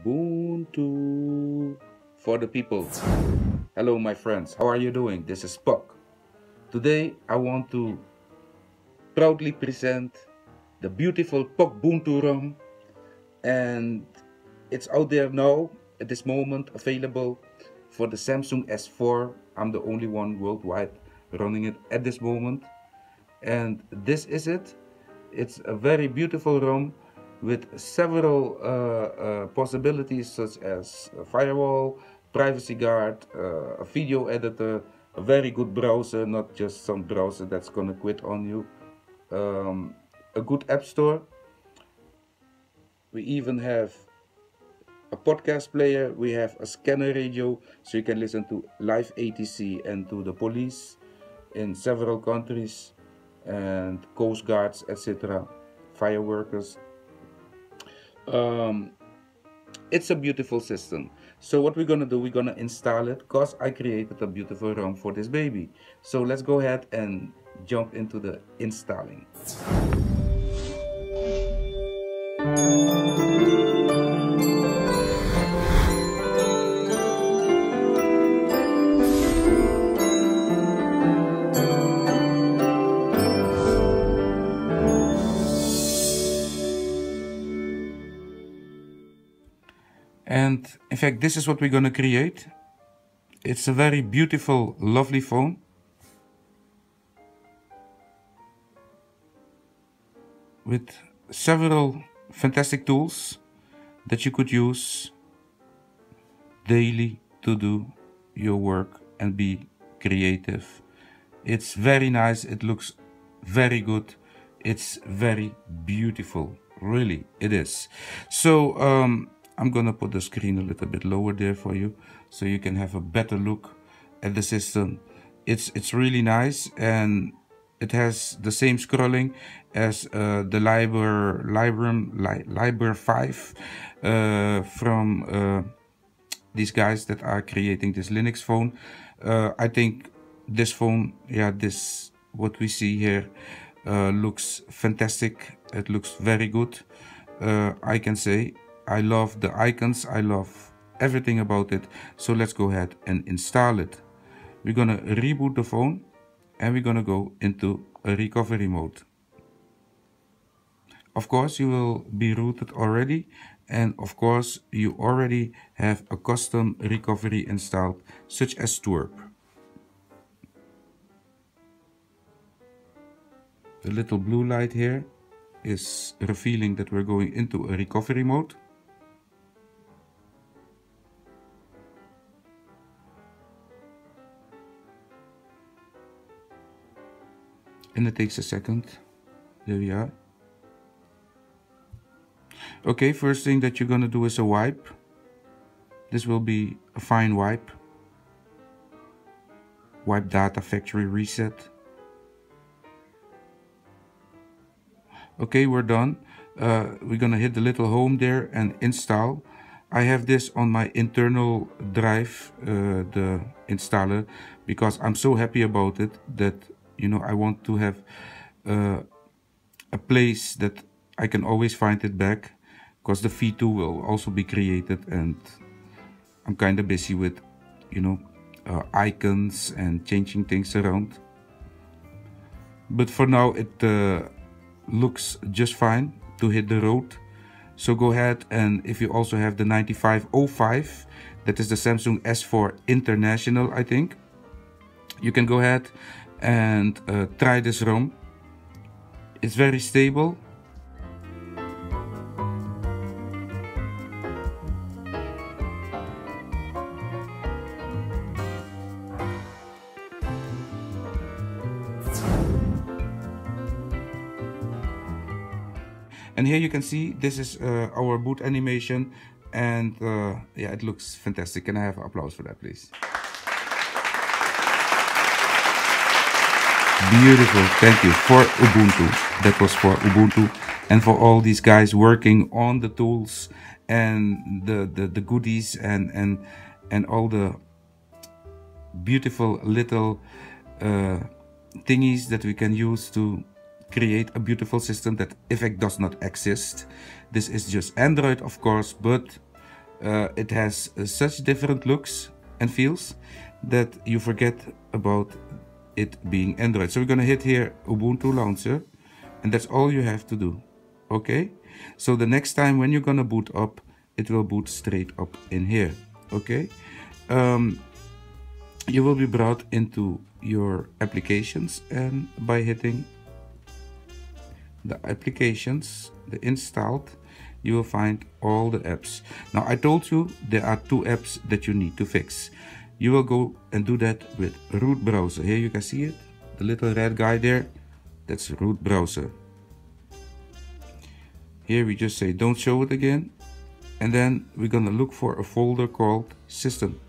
Ubuntu for the people. Hello, my friends. How are you doing? This is Puck. Today, I want to proudly present the beautiful Ubuntu ROM, and it's out there now at this moment available for the Samsung S4. I'm the only one worldwide running it at this moment, and this is it. It's a very beautiful ROM with several uh, uh, possibilities such as firewall, privacy guard, uh, a video editor, a very good browser, not just some browser that's gonna quit on you, um, a good app store. We even have a podcast player, we have a scanner radio, so you can listen to live ATC and to the police in several countries and coast guards, etc., fire workers, um, it's a beautiful system. So what we're gonna do we're gonna install it because I created a beautiful ROM for this baby. So let's go ahead and jump into the installing fact, this is what we're going to create. It's a very beautiful, lovely phone. With several fantastic tools that you could use daily to do your work and be creative. It's very nice. It looks very good. It's very beautiful. Really, it is. So, um, I'm gonna put the screen a little bit lower there for you so you can have a better look at the system. It's it's really nice and it has the same scrolling as uh, the Liber Librem Li Liber 5 uh, from uh, these guys that are creating this Linux phone. Uh, I think this phone, yeah, this what we see here uh, looks fantastic. It looks very good. Uh, I can say I love the icons. I love everything about it. So let's go ahead and install it. We're gonna reboot the phone and we're gonna go into a recovery mode. Of course, you will be rooted already. And of course, you already have a custom recovery installed, such as TWRP. The little blue light here is revealing that we're going into a recovery mode. And it takes a second. There we are. Okay first thing that you're gonna do is a wipe. This will be a fine wipe. Wipe data factory reset. Okay we're done. Uh, we're gonna hit the little home there and install. I have this on my internal drive uh, the installer because I'm so happy about it that you know I want to have uh, a place that I can always find it back because the v2 will also be created and I'm kind of busy with you know uh, icons and changing things around. But for now it uh, looks just fine to hit the road. So go ahead and if you also have the 9505 that is the Samsung S4 International I think you can go ahead and uh, try this ROM. It's very stable. And here you can see this is uh, our boot animation and uh, yeah it looks fantastic can I have applause for that please Beautiful. Thank you for Ubuntu. That was for Ubuntu and for all these guys working on the tools and the, the, the goodies and, and, and all the beautiful little uh, thingies that we can use to create a beautiful system that in fact does not exist. This is just Android, of course, but uh, it has uh, such different looks and feels that you forget about it being Android. So we're gonna hit here Ubuntu Launcher and that's all you have to do. Okay? So the next time when you're gonna boot up, it will boot straight up in here. Okay? Um, you will be brought into your applications and by hitting the applications, the installed, you will find all the apps. Now I told you there are two apps that you need to fix. You will go and do that with root browser. Here you can see it, the little red guy there, that's root browser. Here we just say don't show it again. And then we're gonna look for a folder called system.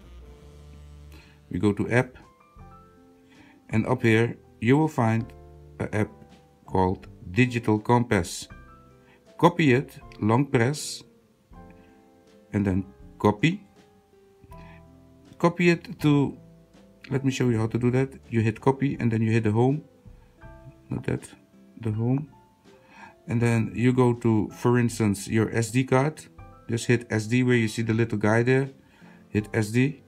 We go to app and up here you will find an app called Digital Compass. Copy it, long press, and then copy. Copy it to, let me show you how to do that. You hit copy and then you hit the home, not that, the home. And then you go to, for instance, your SD card. Just hit SD where you see the little guy there. Hit SD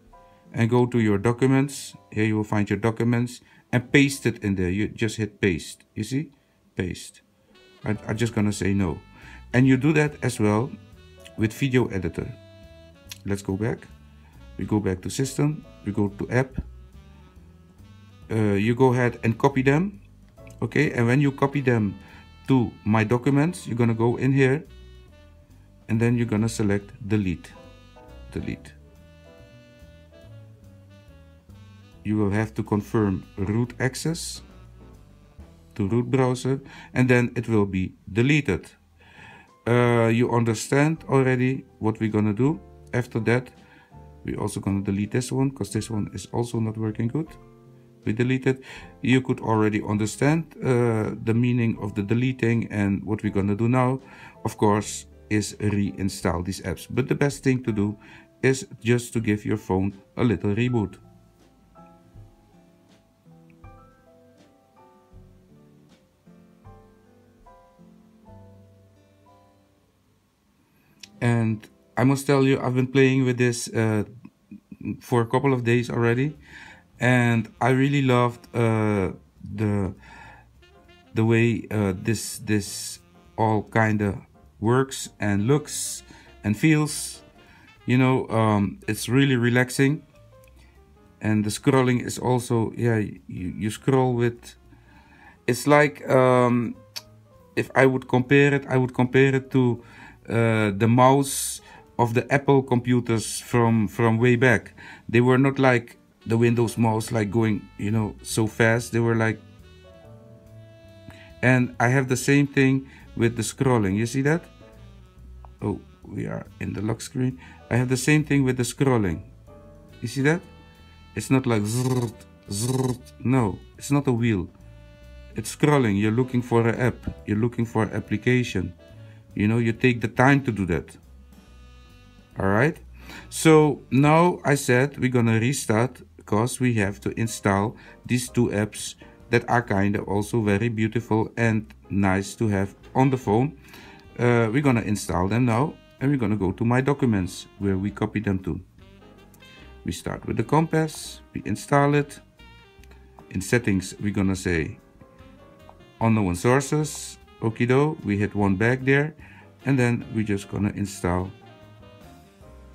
and go to your documents. Here you will find your documents and paste it in there. You just hit paste. You see? Paste. I, I'm just gonna say no. And you do that as well with video editor. Let's go back. We go back to system. We go to app. Uh, you go ahead and copy them. Okay, and when you copy them to my documents, you're gonna go in here and then you're gonna select delete. Delete. you will have to confirm root access to root browser and then it will be deleted. Uh, you understand already what we're gonna do. After that, we're also gonna delete this one because this one is also not working good. We delete it. You could already understand uh, the meaning of the deleting and what we're gonna do now, of course, is reinstall these apps. But the best thing to do is just to give your phone a little reboot. I must tell you I've been playing with this uh, for a couple of days already and I really loved uh, the the way uh, this this all kind of works and looks and feels you know um, it's really relaxing. And the scrolling is also yeah you, you scroll with it's like um, if I would compare it I would compare it to uh, the mouse of the Apple computers from from way back. They were not like the Windows mouse, like going you know so fast. They were like, and I have the same thing with the scrolling. You see that? Oh, we are in the lock screen. I have the same thing with the scrolling. You see that? It's not like zrrt, zrrt. No, it's not a wheel. It's scrolling. You're looking for an app. You're looking for an application. You know, you take the time to do that. All right. So now I said we're to restart because we have to install these two apps that are kind of also very beautiful and nice to have on the phone. Uh, we're to install them now and we're to go to my documents where we copy them to. We start with the compass, we install it. In settings, we're to say unknown sources Okido, we hit one back there and then we're just gonna install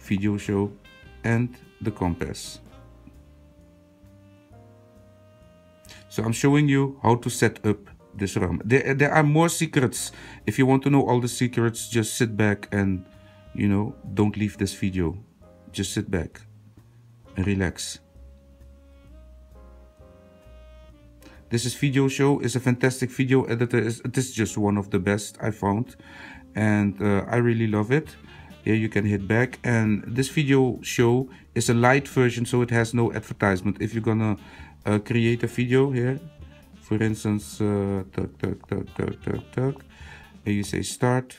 video show and the compass. So I'm showing you how to set up this ROM. There, there are more secrets. If you want to know all the secrets, just sit back and, you know, don't leave this video. Just sit back and relax. This is Video Show. is a fantastic video editor. This is just one of the best I found. And uh, I really love it. Here you can hit back. And this video show is a light version, so it has no advertisement. If you're gonna uh, create a video here, for instance, uh, tuck, tuck, tuck, tuck, tuck, tuck, and you say start.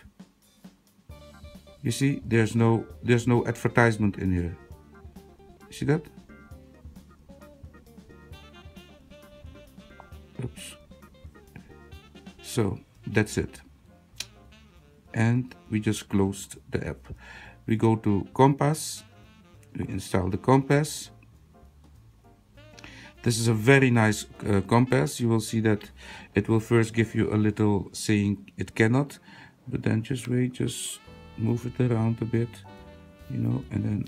You see, there's no there's no advertisement in here. See that? oops so that's it and we just closed the app. We go to compass we install the compass. This is a very nice uh, compass. You will see that it will first give you a little saying it cannot but then just wait just move it around a bit you know and then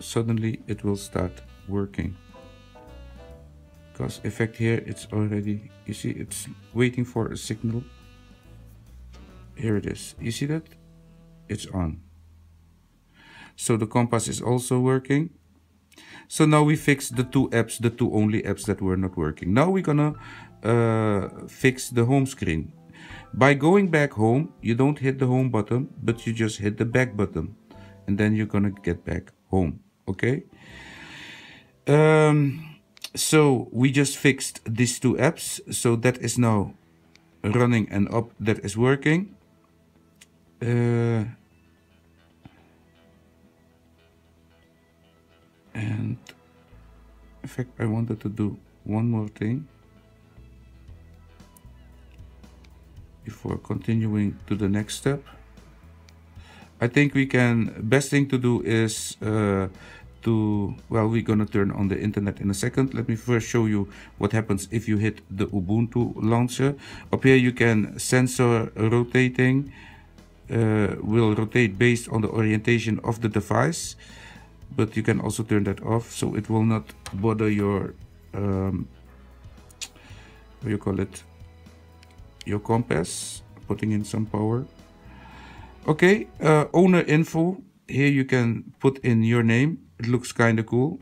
suddenly it will start working. Because effect here it's already you see it's waiting for a signal here it is. You see that? It's on. So the compass is also working. So now we fixed the two apps the two only apps that were not working. Now we're gonna uh, fix the home screen. By going back home you don't hit the home button but you just hit the back button. And then you're gonna get back home okay? Um, so we just fixed these two apps. So that is now running and up. That is working uh, and in fact I wanted to do one more thing before continuing to the next step. I think we can best thing to do is uh, to well we're gonna turn on the internet in a second. Let me first show you what happens if you hit the Ubuntu launcher. Up here you can sensor rotating will rotate based on the orientation of the device but you can also turn that off so it will not bother your um, what you call it your compass putting in some power. Okay uh, owner info here you can put in your name. It looks kind of cool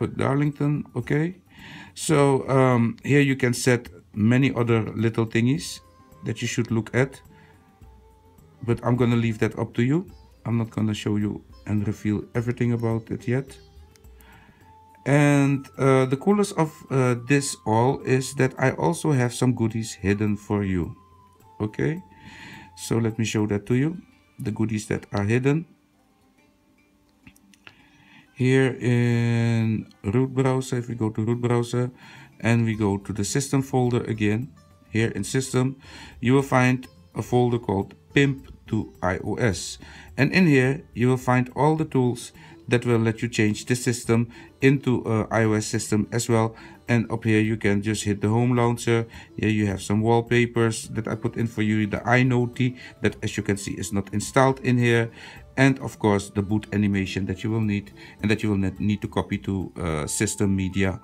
put Darlington okay? So um, here you can set many other little thingies that you should look at. But I'm gonna leave that up to you. I'm not gonna show you and reveal everything about it yet. And uh, the coolest of uh, this all is that I also have some goodies hidden for you okay? So let me show that to you the goodies that are hidden here in root browser if we go to root browser and we go to the system folder again here in system you will find a folder called pimp to ios and in here you will find all the tools that will let you change the system into a ios system as well. And up here you can just hit the home launcher. Here you have some wallpapers that i put in for you. The iNoty that as you can see is not installed in here and of course the boot animation that you will need and that you will need to copy to uh, system media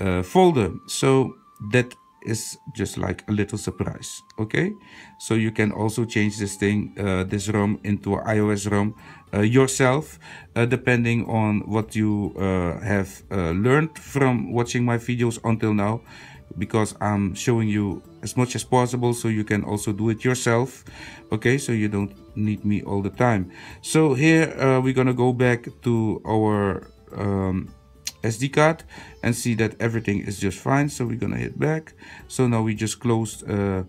uh, folder. So that is just like a little surprise okay? So you can also change this thing uh, this ROM into an iOS ROM uh, yourself uh, depending on what you uh, have learned from watching my videos until now because I'm showing you as much as possible so you can also do it yourself okay? So you don't need me all the time. So here uh, we're gonna go back to our um, SD card and see that everything is just fine. So we're gonna hit back. So now we just closed uh,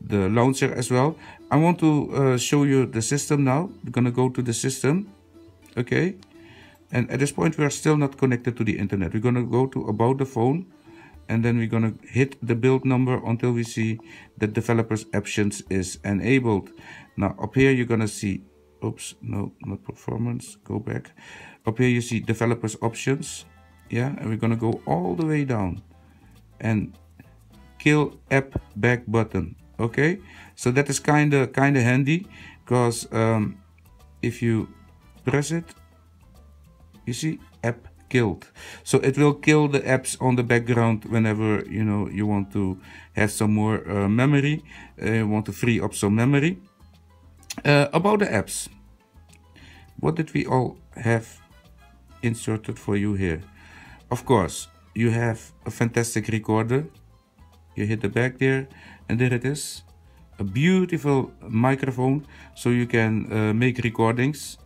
the launcher as well. I want to uh, show you the system now. We're gonna go to the system okay? And at this point we are still not connected to the internet. We're gonna go to about the phone and then we're gonna hit the build number until we see that developers options is enabled. Now up here you're gonna see oops no not performance go back. Up here you see developers options yeah and we're gonna go all the way down and kill app back button okay? So that is kind of kind of handy because um, if you press it you see app killed. So it will kill the apps on the background whenever you know you want to have some more uh, memory uh, want to free up some memory. Uh, about the apps. What did we all have inserted for you here? Of course you have a fantastic recorder. You hit the back there and there it is. A beautiful microphone so you can uh, make recordings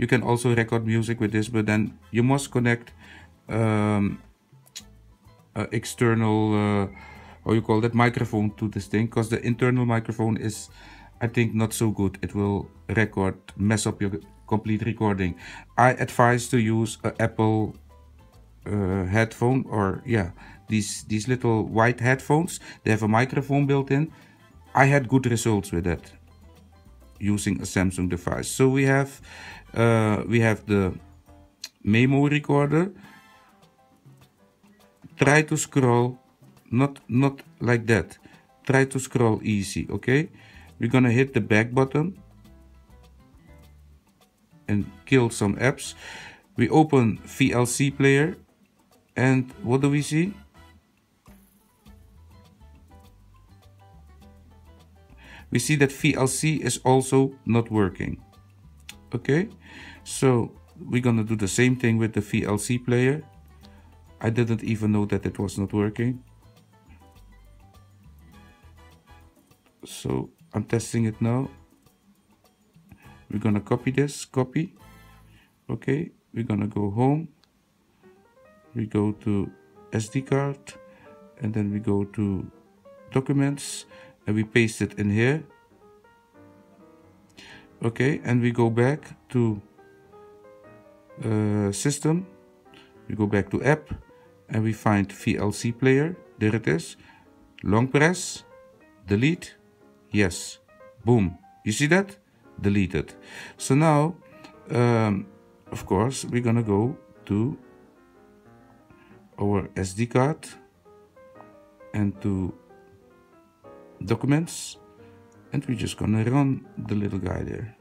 you can also record music with this but then you must connect um, external uh, how you call that microphone to this thing because the internal microphone is I think not so good. It will record mess up your complete recording. I advise to use a Apple uh, headphone or yeah these these little white headphones. They have a microphone built in. I had good results with that using a samsung device. So we have uh, we have the memo recorder try to scroll not not like that try to scroll easy okay we're gonna hit the back button and kill some apps we open VLC player and what do we see? We see that VLC is also not working. Okay, so we're gonna do the same thing with the VLC player. I didn't even know that it was not working. So I'm testing it now. We're gonna copy this, copy. Okay, we're gonna go home we go to SD card and then we go to documents and we paste it in here okay and we go back to uh, system. We go back to app and we find VLC player. There it is. Long press. Delete. Yes. Boom. You see that? Deleted. So now um, of course we're gonna go to our SD card and to documents and we're just gonna run the little guy there.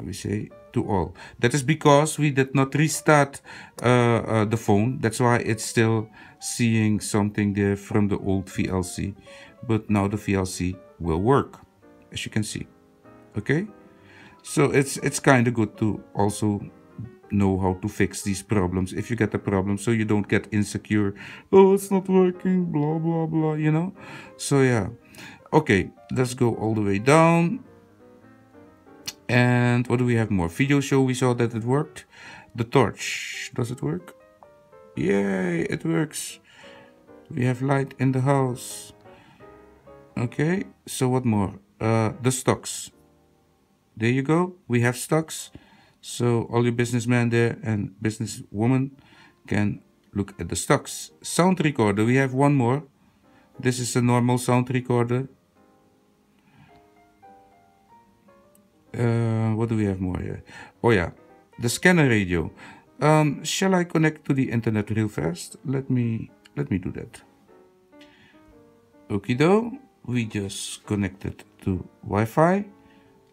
We say to all that is because we did not restart uh, uh, the phone. That's why it's still seeing something there from the old VLC but now the VLC will work as you can see. Okay? So it's it's kind of good to also know how to fix these problems. If you get a problem so you don't get insecure oh it's not working blah blah blah you know? So yeah okay let's go all the way down. And what do we have more? Video show we saw that it worked. The torch does it work? Yay it works. We have light in the house. Okay so what more? Uh the stocks. There you go we have stocks. So all you businessmen there and businesswomen can look at the stocks. Sound recorder, we have one more. This is a normal sound recorder. What do we have more here? Oh yeah, the scanner radio. Um, shall I connect to the internet real fast? Let me let me do that. Okido, we just connected to Wi-Fi.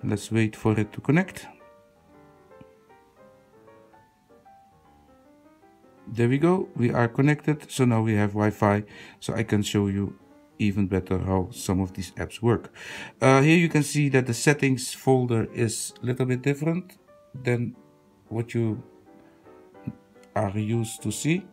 Let's wait for it to connect. there we go we are connected so now we have Wi-Fi so I can show you even better how some of these apps work uh, here you can see that the settings folder is a little bit different than what you are used to see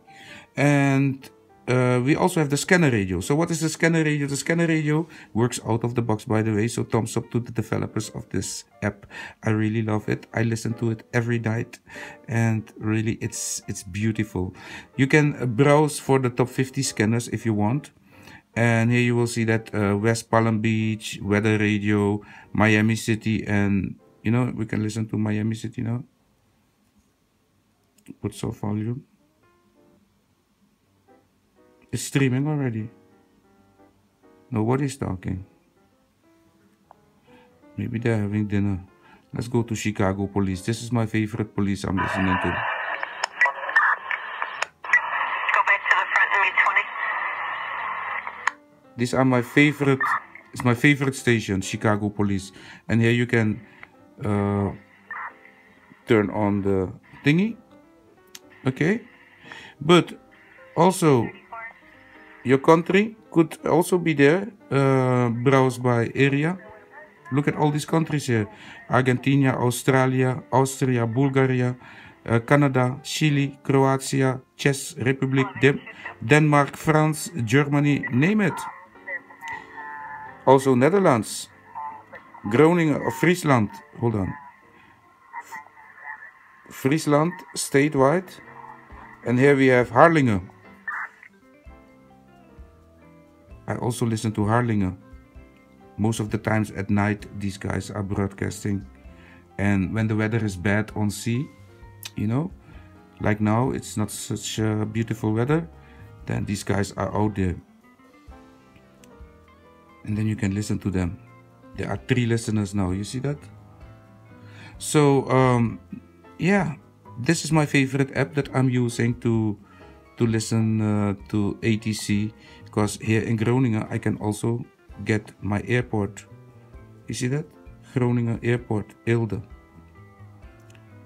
and uh, we also have the scanner radio. So what is the scanner radio? The scanner radio works out of the box, by the way. So thumbs up to the developers of this app. I really love it. I listen to it every night, and really, it's it's beautiful. You can browse for the top 50 scanners if you want. And here you will see that uh, West Palm Beach, Weather Radio, Miami City, and you know we can listen to Miami City now. Put some volume. It's streaming already. Nobody's talking. Maybe they're having dinner. Let's go to Chicago Police. This is my favorite police I'm listening to. Go back to the front and meet 20. These are my favorite. It's my favorite station, Chicago Police. And here you can uh, turn on the thingy. Okay. But also your country could also be there, uh, browse by area. Look at all these countries here. Argentina, Australia, Austria, Bulgaria, uh, Canada, Chile, Croatia, Czech Republic, Den Denmark, France, Germany, name it. Also Netherlands, Groningen of Friesland. Hold on. Friesland, statewide. And here we have Harlingen. I also listen to Harlingen. Most of the times at night, these guys are broadcasting. And when the weather is bad on sea, you know, like now it's not such uh, beautiful weather then these guys are out there and then you can listen to them. There are three listeners now you see that? So um, yeah this is my favorite app that i'm using to to listen uh, to atc because here in groningen i can also get my airport. You see that? Groningen airport Eelde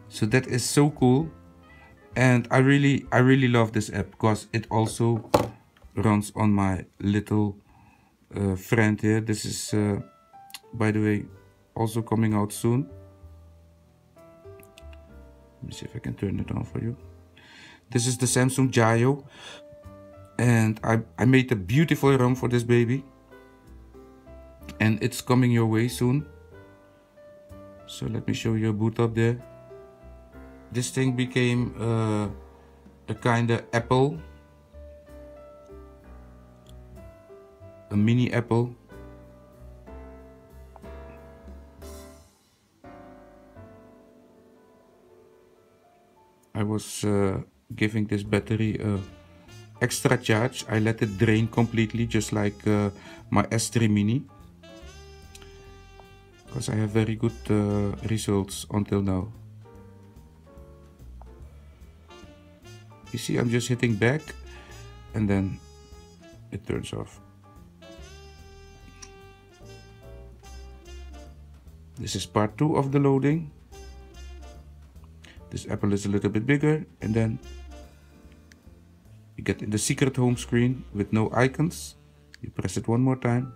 so that is so cool and i really i really love this app because it also runs on my little uh, friend here. This is uh, by the way also coming out soon. Let me see if i can turn it on for you. This is the samsung Jayo and i i made a beautiful ROM for this baby and it's coming your way soon. So let me show you a boot up there. This thing became uh, a kind of apple a mini apple. I was uh, giving this battery a extra charge. I let it drain completely just like uh, my S3 mini. Because I have very good uh, results until now. You see I'm just hitting back and then it turns off this is part two of the loading this apple is a little bit bigger and then you get in the secret home screen with no icons you press it one more time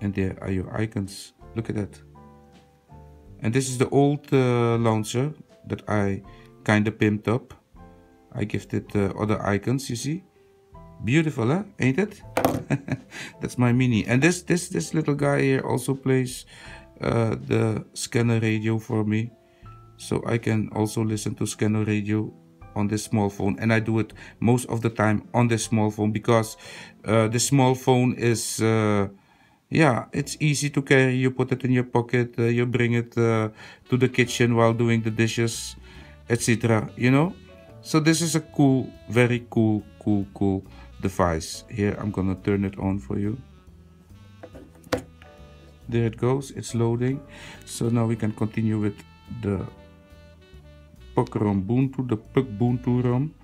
and there are your icons look at that and this is the old uh, launcher that I kind of pimped up I gifted uh, other icons, you see. Beautiful, huh? Ain't it? That's my mini. And this this this little guy here also plays uh, the scanner radio for me. So I can also listen to scanner radio on this small phone. And I do it most of the time on this small phone because uh, the small phone is... Uh, yeah, it's easy to carry. You put it in your pocket, uh, you bring it uh, to the kitchen while doing the dishes, etc. You know, so this is a cool, very cool, cool, cool device. Here I'm gonna turn it on for you. There it goes, it's loading. So now we can continue with the Pokerom Ubuntu, the Puck Ubuntu ROM.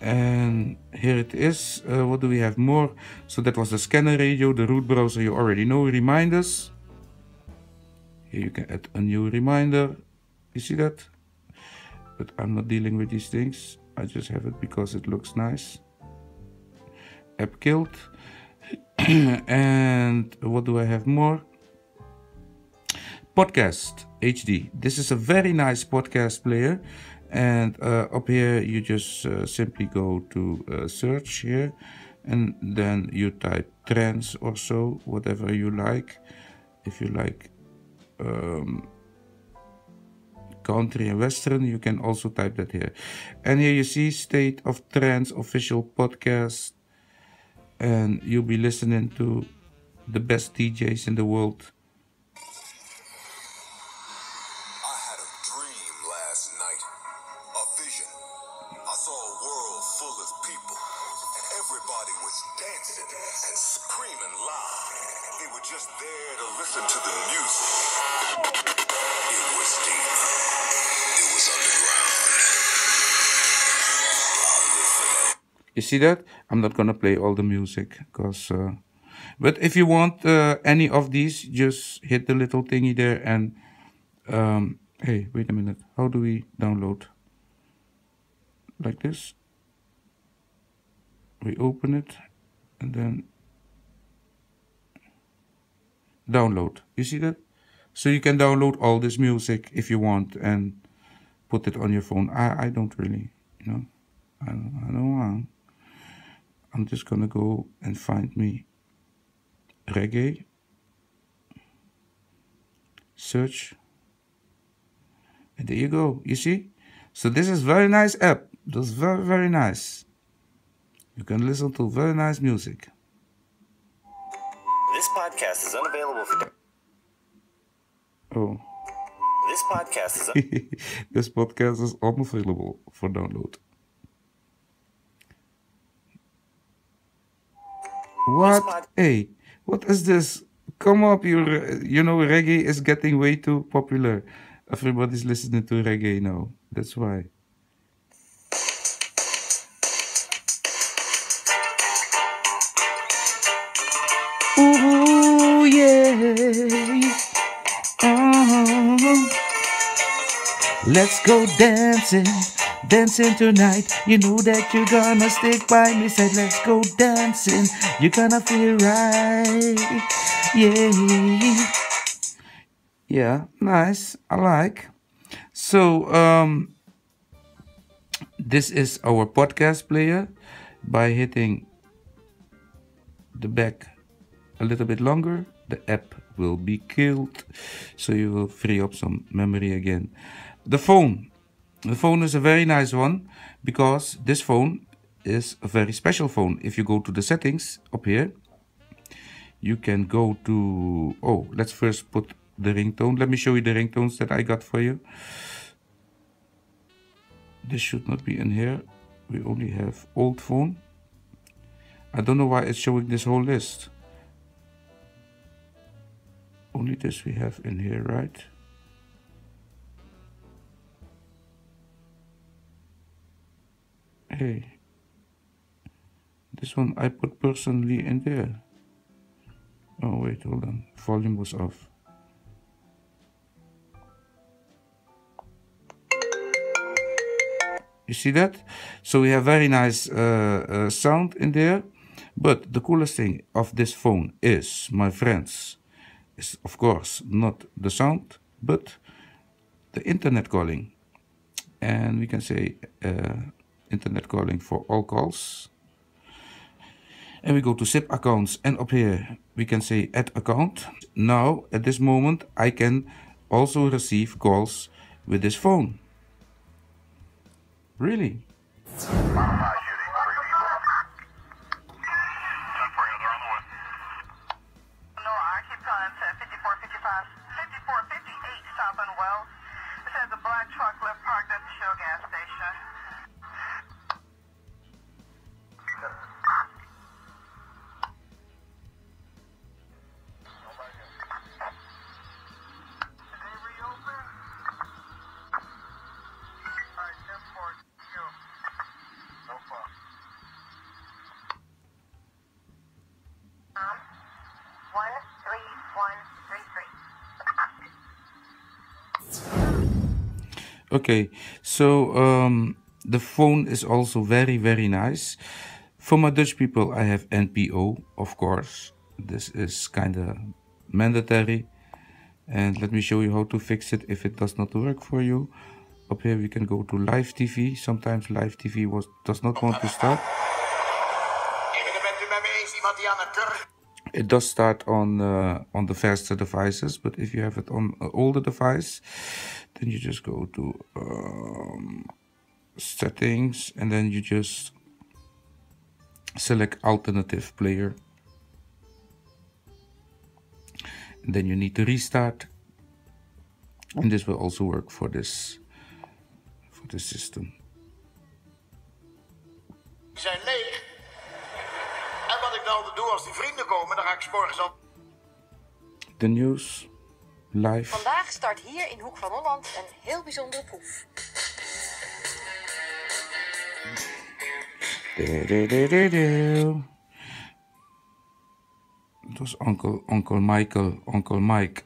And here it is. Uh, what do we have more? So that was the scanner radio, the root browser you already know, reminders. Here you can add a new reminder. You see that? but I'm not dealing with these things. I just have it because it looks nice. App killed. and what do I have more? Podcast HD. This is a very nice podcast player. And uh, up here, you just uh, simply go to uh, search here. And then you type trance or so, whatever you like. If you like um, country and western you can also type that here and here you see state of trance official podcast and you'll be listening to the best djs in the world You see that? I'm not gonna play all the music because. Uh, but if you want uh, any of these, just hit the little thingy there and. Um, hey, wait a minute. How do we download? Like this. We open it and then download. You see that? So you can download all this music if you want and put it on your phone. I, I don't really, you know. I I don't want. I'm just gonna go and find me reggae. Search. And there you go. You see? So this is very nice app. That's very very nice. You can listen to very nice music. This podcast is unavailable for. Oh, This podcast is this podcast is unavailable for download. What? Hey, what is this? Come up, you you know reggae is getting way too popular. Everybody's listening to reggae now. That's why. Ooh yeah. Uh-huh. Let's go dancing, dancing tonight. You know that you're gonna stick by me. Said, let's go dancing. You're gonna feel right. Yeah. Yeah, nice. I like. So, um, this is our podcast player by hitting the back a little bit longer, the app will be killed. So you will free up some memory again. The phone. The phone is a very nice one because this phone is a very special phone. If you go to the settings up here, you can go to. Oh, let's first put the ringtone. Let me show you the ringtones that I got for you. This should not be in here. We only have old phone. I don't know why it's showing this whole list. Only this we have in here, right? Hey, this one I put personally in there. Oh, wait, hold on. Volume was off. You see that? So we have very nice uh, uh, sound in there. But the coolest thing of this phone is, my friends, is of course not the sound, but the internet calling. And we can say uh, internet calling for all calls. And we go to SIP accounts, and up here we can say add account. Now, at this moment, I can also receive calls with this phone. Really? Okay, so um, the phone is also very, very nice. For my Dutch people, I have NPO, of course. This is kind of mandatory. And let me show you how to fix it if it does not work for you. Up here we can go to live TV. Sometimes live TV was, does not want to start. It does start on uh, on the faster devices, but if you have it on an older device, then you just go to um, settings and then you just select alternative player. And then you need to restart, and this will also work for this for this system. Als die vrienden komen, dan ga ik 's morgens al... The news live. Vandaag start hier in Hoek van Holland een heel bijzondere proef. It was Uncle Uncle Michael, Uncle Mike.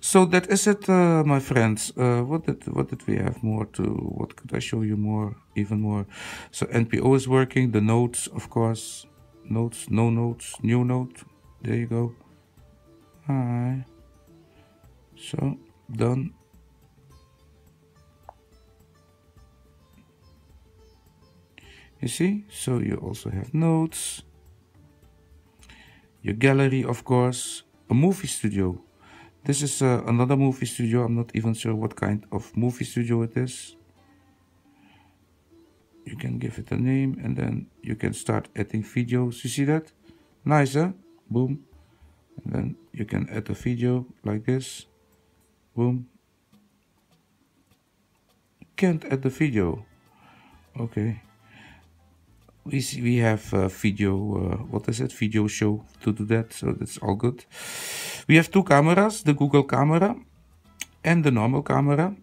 So that is it, uh, my friends. Uh, what did what did we have more to? What could I show you more? Even more. So NPO is working. The notes, of course. Notes, no notes, new note. There you go. Hi. So done. You see? So you also have notes. Your gallery, of course. A movie studio. This is uh, another movie studio. I'm not even sure what kind of movie studio it is. You can give it a name and then you can start adding videos. You see that? Nice, huh? Boom. And then you can add a video like this. Boom. can't add the video. Okay. We see we have a video, uh, what is it, video show to do that, so that's all good. We have two cameras, the Google camera and the normal camera.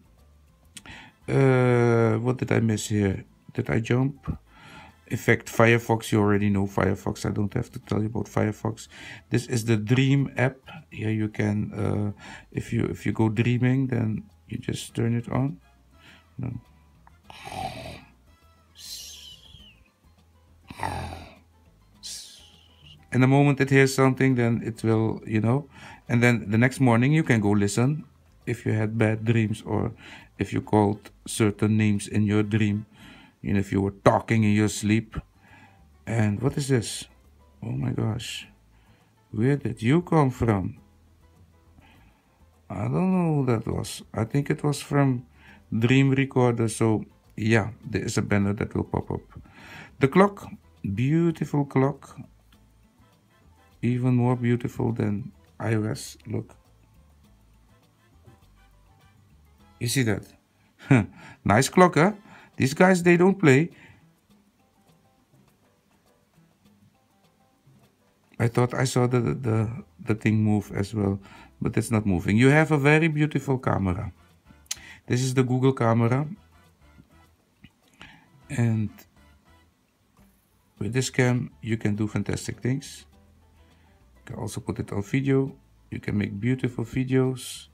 Uh, what did I miss here? Did I jump? In fact, Firefox, you already know Firefox. I don't have to tell you about Firefox. This is the Dream app. Here you can, uh, if you if you go dreaming, then you just turn it on. No. And the moment it hears something, then it will, you know. And then the next morning you can go listen if you had bad dreams or if you called certain names in your dream. You know, if you were talking in your sleep. And what is this? Oh my gosh. Where did you come from? I don't know who that was. I think it was from Dream Recorder. So yeah, there is a banner that will pop up. The clock, beautiful clock. Even more beautiful than iOS. Look. You see that? nice clock, huh? These guys, they don't play. I thought I saw the, the, the thing move as well, but it's not moving. You have a very beautiful camera. This is the Google camera. And with this cam, you can do fantastic things. You can also put it on video. You can make beautiful videos.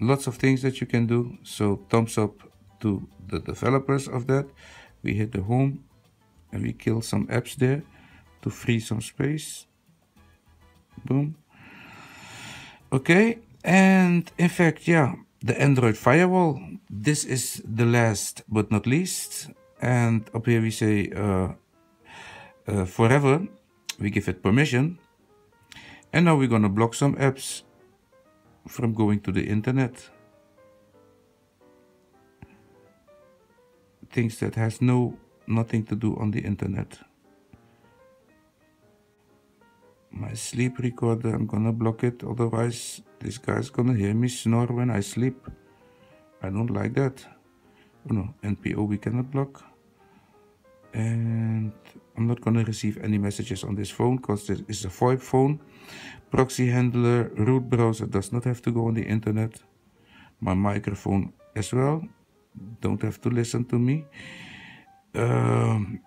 Lots of things that you can do. So thumbs up to the developers of that. We hit the home and we kill some apps there to free some space. Boom. Okay, and in fact, yeah, the Android firewall. This is the last but not least. And up here we say uh, uh, forever. We give it permission. And now we're gonna block some apps from going to the internet. Things that has no nothing to do on the internet. My sleep recorder, I'm gonna block it, otherwise this guy's gonna hear me snore when I sleep. I don't like that. Oh no, NPO we cannot block. And I'm not gonna receive any messages on this phone because this is a VoIP phone. Proxy handler, root browser does not have to go on the internet. My microphone as well don't have to listen to me. Um,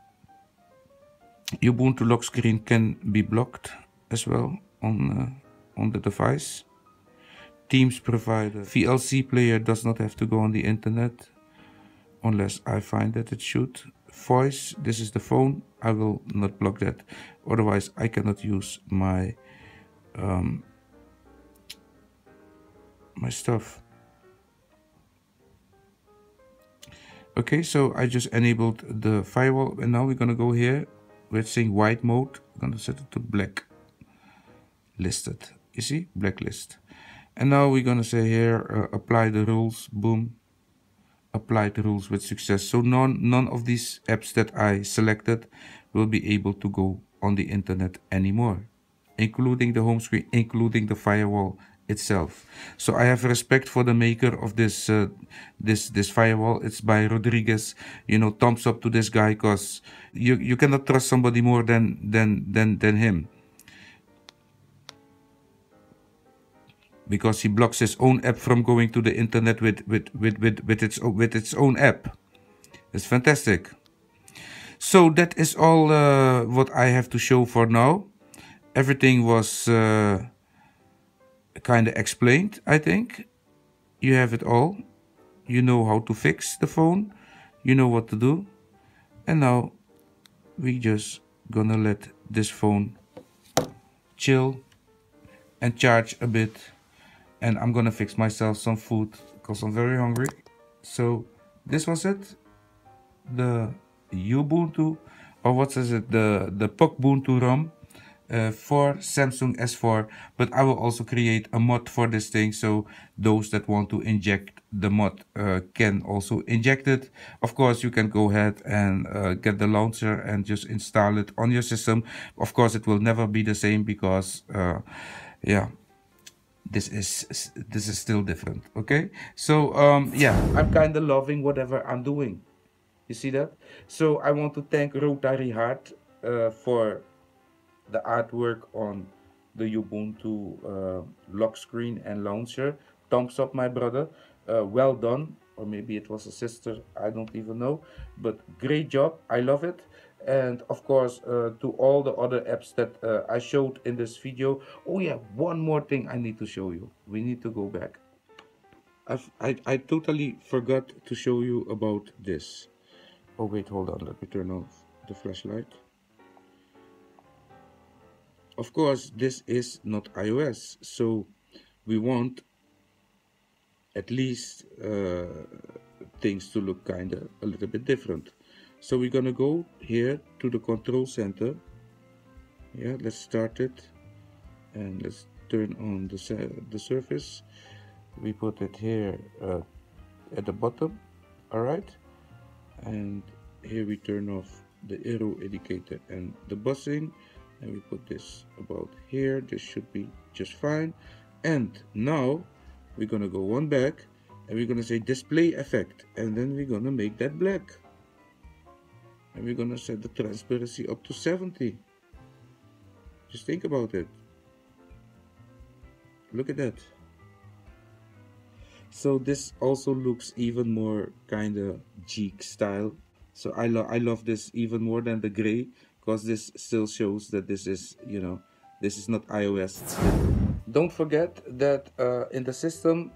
Ubuntu lock screen can be blocked as well on uh, on the device. Themes provider VLC player does not have to go on the internet unless I find that it should. Voice, this is the phone. I will not block that. Otherwise, I cannot use my um, my stuff. Okay, so I just enabled the firewall and now we're gonna go here. We're saying white mode. I'm gonna set it to black. Listed. You see? Blacklist. And now we're gonna say here, uh, apply the rules. Boom. Apply the rules with success. So none, none of these apps that I selected will be able to go on the internet anymore. Including the home screen, including the firewall, itself. So I have respect for the maker of this uh, this this firewall. It's by Rodriguez. You know, thumbs up to this guy because you you cannot trust somebody more than than than than him. Because he blocks his own app from going to the internet with with with with, with its with its own app. It's fantastic. So that is all uh, what I have to show for now. Everything was. Uh, kind of explained, I think. You have it all. You know how to fix the phone. You know what to do. And now we just gonna let this phone chill and charge a bit. And I'm gonna fix myself some food because I'm very hungry. So this was it. The Ubuntu, or what is it? The, the Ubuntu ROM uh, for Samsung S4 but I will also create a mod for this thing so those that want to inject the mod uh, can also inject it. Of course you can go ahead and uh, get the launcher and just install it on your system. Of course it will never be the same because uh, yeah this is this is still different okay? So um yeah i'm kind of loving whatever i'm doing. You see that? So i want to thank rotary heart uh, for the artwork on the ubuntu uh, lock screen and launcher. Thumbs up my brother. Uh, well done. Or maybe it was a sister i don't even know. But great job. I love it. And of course uh, to all the other apps that uh, I showed in this video. Oh yeah one more thing I need to show you. We need to go back. I've, I, I totally forgot to show you about this. Oh wait hold on. Let me turn off the flashlight of course this is not iOS so we want at least uh, things to look kind of a little bit different. So we're gonna go here to the control center. Yeah let's start it and let's turn on the, the surface. We put it here uh, at the bottom alright and here we turn off the arrow indicator and the buzzing and we put this about here. This should be just fine. And now we're gonna go one back and we're gonna say display effect and then we're gonna make that black. And we're gonna set the transparency up to 70 just think about it. Look at that. So this also looks even more kind of Geek style. So I love I love this even more than the gray because this still shows that this is you know this is not iOS don't forget that uh, in the system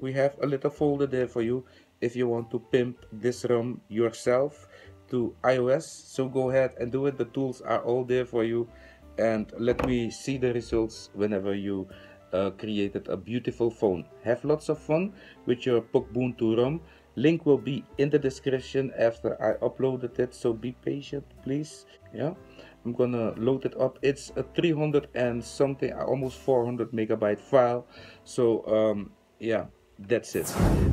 we have a little folder there for you if you want to pimp this ROM yourself to iOS so go ahead and do it. The tools are all there for you. And let me see the results whenever you uh, created a beautiful phone. Have lots of fun with your Puckbuntu ROM link will be in the description after I uploaded it so be patient please. Yeah I'm gonna load it up. It's a 300 and something almost 400 megabyte file. So um, yeah that's it.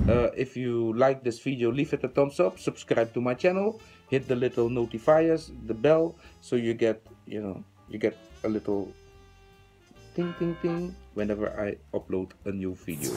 Uh, if you like this video leave it a thumbs up subscribe to my channel hit the little notifiers the bell so you get you know you get a little ting ting ting whenever I upload a new video